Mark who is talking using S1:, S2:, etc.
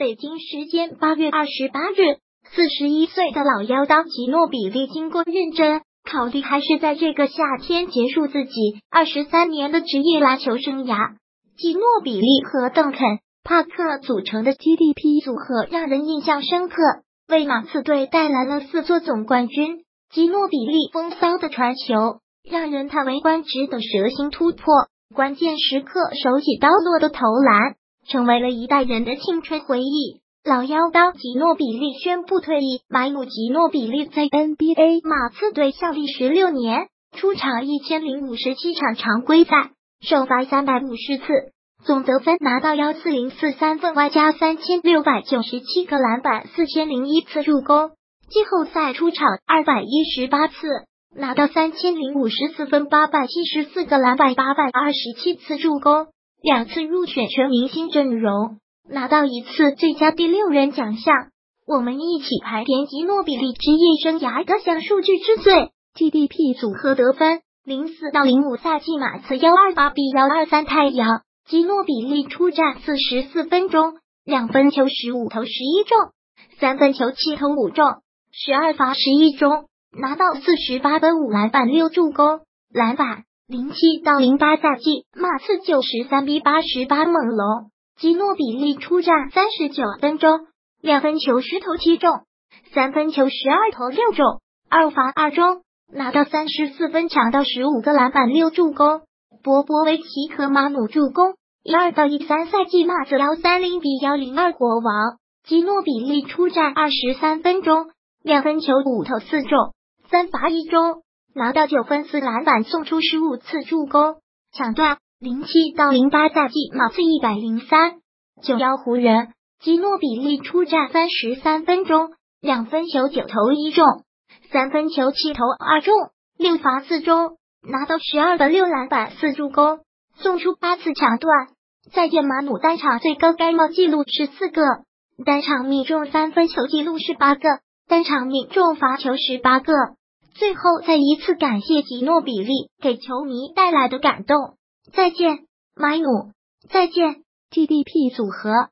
S1: 北京时间八月二十八日，四十一岁的老妖刀吉诺比利经过认真考虑，还是在这个夏天结束自己二十三年的职业篮球生涯。吉诺比利和邓肯·帕克组成的 GDP 组合让人印象深刻，为马刺队带来了四座总冠军。吉诺比利风骚的传球，让人叹为观止的蛇形突破，关键时刻手起刀落的投篮。成为了一代人的青春回忆。老妖刀吉诺比利宣布退役。马努吉诺比利在 NBA 马刺队效力十六年，出场一千零五十七场常规赛，首罚三百五十次，总得分拿到幺四零四三分，外加三千六百九十七个篮板，四千零一次助攻。季后赛出场二百一十八次，拿到三千零五十四分，八百七十四个篮板，八百二十七次助攻。两次入选全明星阵容，拿到一次最佳第六人奖项。我们一起排点吉诺比利职业生涯各项数据之最：GDP 组合得分，零四到零五赛季马刺幺二八比幺二三太阳，吉诺比利出战四十四分钟，两分球十五投十一中，三分球七投五中，十二罚十一中，拿到四十八分五篮板六助攻，篮板。零七到零八赛季，马刺九十三比八十八猛龙，吉诺比利出战三十九分钟，两分球十投七中，三分球十二投六中，二罚二中，拿到三十四分，抢到十五个篮板六助攻。波波维奇和马努助攻。一二到一三赛季，马刺幺三零比幺零二国王，吉诺比利出战二十三分钟，两分球五投四中，三罚一中。拿到九分四篮板，送出十五次助攻，抢断。零七到零八赛季，马刺一百零三九幺湖人，基诺比利出战三十三分钟，两分球九投一中，三分球七投二中，六罚四中，拿到十二分六篮板四助攻，送出八次抢断。再见马努单场最高盖帽纪录是四个，单场命中三分球纪录是八个，单场命中罚球十八个。最后再一次感谢吉诺比利给球迷带来的感动。再见，马努。再见，GDP 组合。